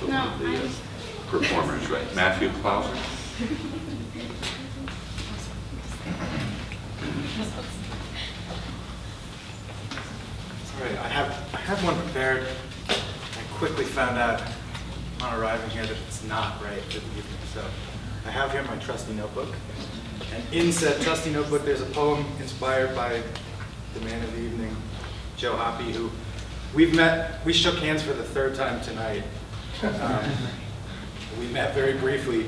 also No, one of the uh, performers, right? Matthew Clouser? Sorry, I have, I have one prepared. I quickly found out on arriving here that it's not right for the evening. So I have here my trusty notebook. And in said trusty notebook, there's a poem inspired by the man of the evening, Joe Hoppe, who we've met, we shook hands for the third time tonight. Um, We met very briefly,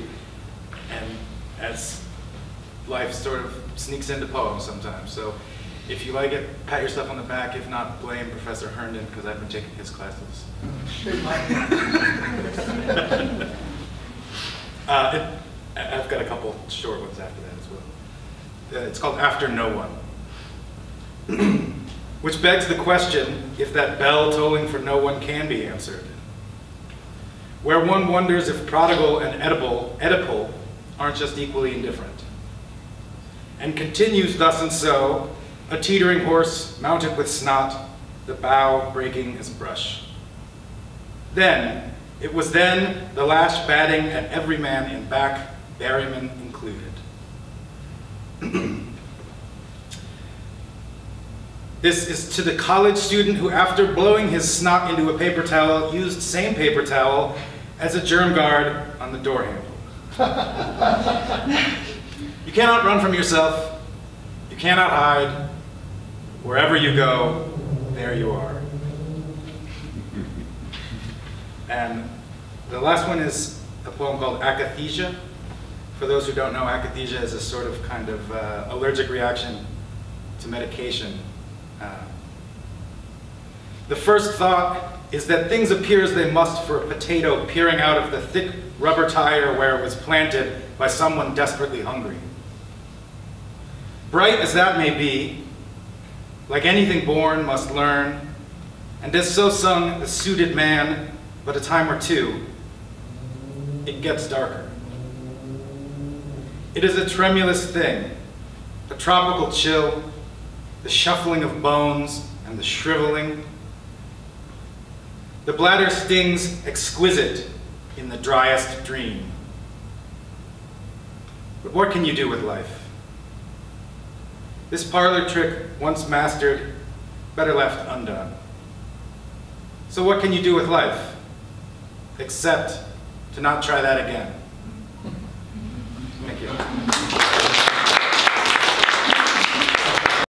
and as life sort of sneaks into poems sometimes. So if you like it, pat yourself on the back. If not, blame Professor Herndon because I've been taking his classes. uh, it, I've got a couple short ones after that as well. Uh, it's called After No One. Which begs the question if that bell tolling for no one can be answered. Where one wonders if prodigal and edible, Oedipal aren't just equally indifferent. And continues thus and so, a teetering horse mounted with snot, the bow breaking his brush. Then, it was then the lash batting at every man in back, Berryman included. This is to the college student who, after blowing his snot into a paper towel, used the same paper towel as a germ guard on the door handle. you cannot run from yourself. You cannot hide. Wherever you go, there you are. And the last one is a poem called Akathisia. For those who don't know, akathisia is a sort of kind of uh, allergic reaction to medication. Uh, the first thought is that things appear as they must for a potato peering out of the thick rubber tire where it was planted by someone desperately hungry. Bright as that may be, like anything born must learn, and as so sung the suited man, but a time or two, it gets darker. It is a tremulous thing, a tropical chill, the shuffling of bones and the shriveling. The bladder stings exquisite in the driest dream. But what can you do with life? This parlor trick, once mastered, better left undone. So what can you do with life? Except to not try that again.